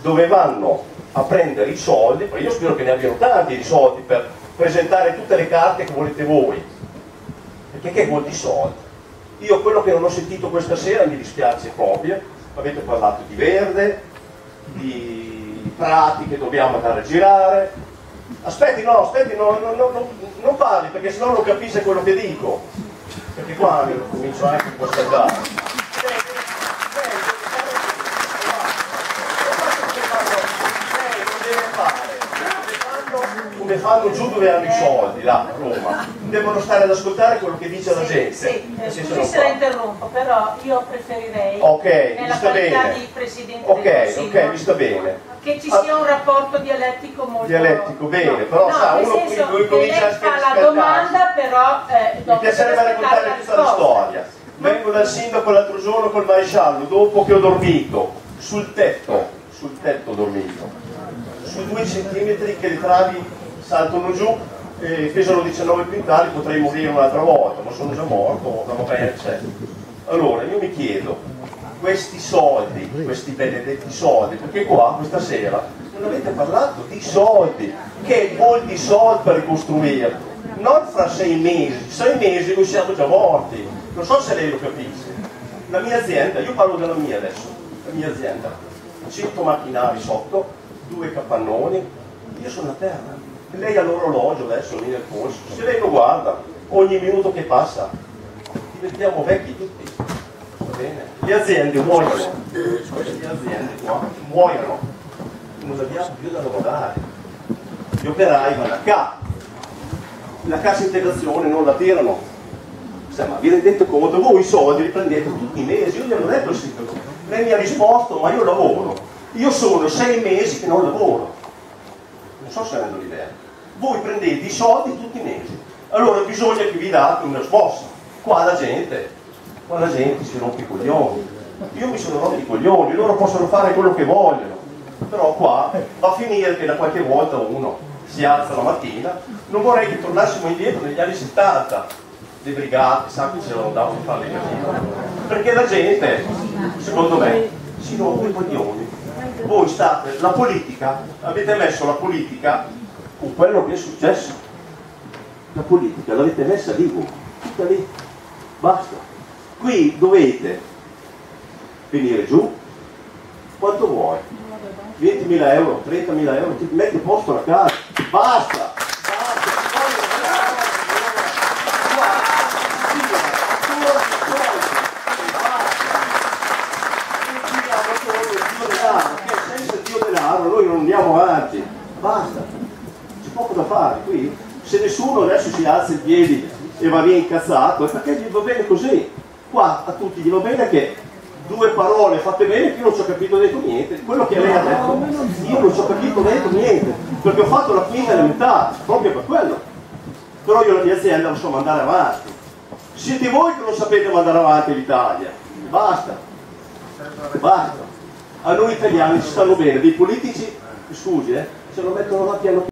dove vanno a prendere i soldi, poi io spero che ne abbiano tanti di soldi per presentare tutte le carte che volete voi, perché che vuol di soldi? Io quello che non ho sentito questa sera mi dispiace proprio, avete parlato di verde, di prati che dobbiamo andare a girare, aspetti no, aspetti no, no, no, non parli perché sennò non capisce quello che dico, perché qua mi comincio anche a scaldare. Come fanno giù dove hanno i soldi, là a Roma. Devono stare ad ascoltare quello che dice sì, la gente. Sì, eh, scusi se la interrompo, però io preferirei okay, nella qualità bene. di Presidente Ok, del Consiglio ok, mi sta bene. che ci sia un rapporto dialettico molto... Dialettico, bene, però no, sa, uno senso qui comincia a fa la domanda, però eh, Mi piacerebbe raccontare tutta la storia. Vengo dal sindaco l'altro giorno col maresciallo, dopo che ho dormito, sul tetto, sul tetto ho dormito, su due centimetri che le travi saltano giù e pesano 19 quintali, potrei morire un'altra volta, ma sono già morto, da morte. Allora, io mi chiedo, questi soldi, questi benedetti soldi, perché qua questa sera non avete parlato di soldi, che vuol di soldi per ricostruire, non fra sei mesi, sei mesi noi siamo già morti, non so se lei lo capisce. La mia azienda, io parlo della mia adesso, la mia azienda, 100 macchinari sotto, due capannoni, io sono a terra lei ha l'orologio adesso lì nel polso, se lei lo guarda ogni minuto che passa, diventiamo vecchi tutti. Va bene? Le aziende muoiono, le aziende qua muoiono, non abbiamo più da lavorare. Gli operai vanno a ca, la cassa integrazione non la tirano. Insomma, vi rendete conto, voi i soldi li prendete tutti i mesi, io gli ho detto il sindaco, lei mi ha risposto, ma io lavoro, io sono sei mesi che non lavoro, non so se rendo l'idea voi prendete i soldi tutti i mesi. Allora bisogna che vi date una smossa. Qua la gente qua la gente si rompe i coglioni. Io mi sono rotto i coglioni loro possono fare quello che vogliono. Però qua va a finire che da qualche volta uno si alza la mattina. Non vorrei che tornassimo indietro negli anni 70 le brigate, sa che ce lo andavano a fare le casino perché la gente secondo me si rompe i coglioni voi state, la politica avete messo la politica con quello che è successo. La politica l'avete messa lì voi, tutta lì, basta. Qui dovete venire giù, quanto vuoi? 20.000 euro, 30.000 euro, ti metti a posto la casa, basta! senza Dio denaro noi non andiamo avanti, basta. Poco da fare qui. Se nessuno adesso si alza in piedi e va via incazzato è perché gli va bene così. Qua a tutti gli va bene che due parole fatte bene io non ci ho capito dentro niente. Quello che lei ha detto io non ci ho capito dentro niente. Perché ho fatto la quinta elementare proprio per quello. Però io la mia azienda la so mandare avanti. Siete voi che non sapete mandare avanti l'Italia. Basta. Basta. A noi italiani ci stanno bene. Dei politici scusi eh, se lo mettono avanti hanno